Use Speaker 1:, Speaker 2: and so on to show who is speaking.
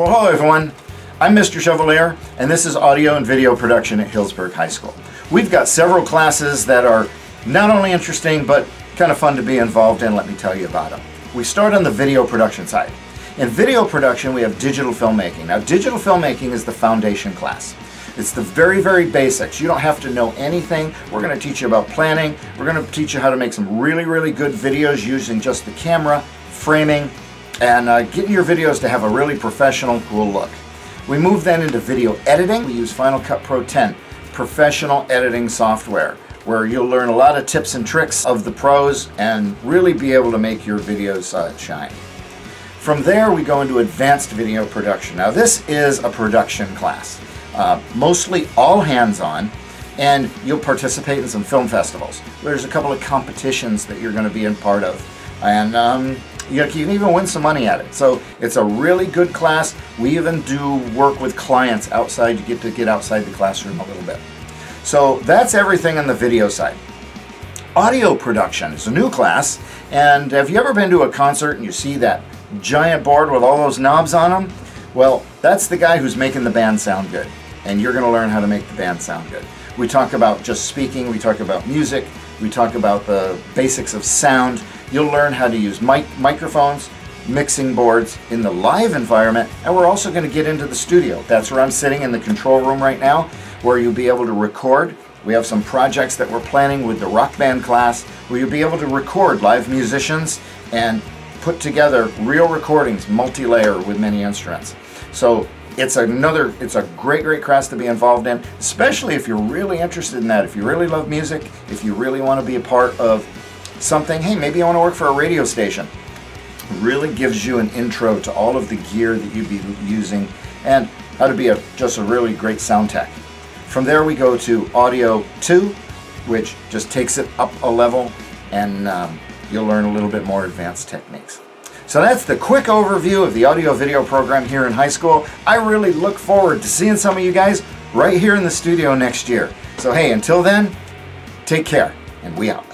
Speaker 1: Well, hello everyone. I'm Mr. Chevalier, and this is audio and video production at Healdsburg High School. We've got several classes that are not only interesting, but kind of fun to be involved in. Let me tell you about them. We start on the video production side. In video production, we have digital filmmaking. Now, digital filmmaking is the foundation class. It's the very, very basics. You don't have to know anything. We're going to teach you about planning. We're going to teach you how to make some really, really good videos using just the camera, framing, and uh, getting your videos to have a really professional, cool look. We move then into video editing. We use Final Cut Pro 10, professional editing software, where you'll learn a lot of tips and tricks of the pros and really be able to make your videos uh, shine. From there, we go into advanced video production. Now, this is a production class, uh, mostly all hands-on, and you'll participate in some film festivals. There's a couple of competitions that you're going to be in part of, and um, you can even win some money at it. So it's a really good class. We even do work with clients outside. You get to get outside the classroom a little bit. So that's everything on the video side. Audio production is a new class. And have you ever been to a concert and you see that giant board with all those knobs on them? Well, that's the guy who's making the band sound good. And you're going to learn how to make the band sound good. We talk about just speaking, we talk about music, we talk about the basics of sound, You'll learn how to use mic microphones, mixing boards in the live environment, and we're also going to get into the studio. That's where I'm sitting in the control room right now, where you'll be able to record. We have some projects that we're planning with the rock band class, where you'll be able to record live musicians and put together real recordings, multi-layer with many instruments. So it's another, it's a great, great class to be involved in, especially if you're really interested in that. If you really love music, if you really want to be a part of something, hey, maybe I want to work for a radio station. Really gives you an intro to all of the gear that you'd be using and how to be a, just a really great sound tech. From there we go to Audio 2, which just takes it up a level and um, you'll learn a little bit more advanced techniques. So that's the quick overview of the audio video program here in high school. I really look forward to seeing some of you guys right here in the studio next year. So hey, until then, take care and we out.